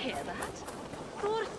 hear that? Thor...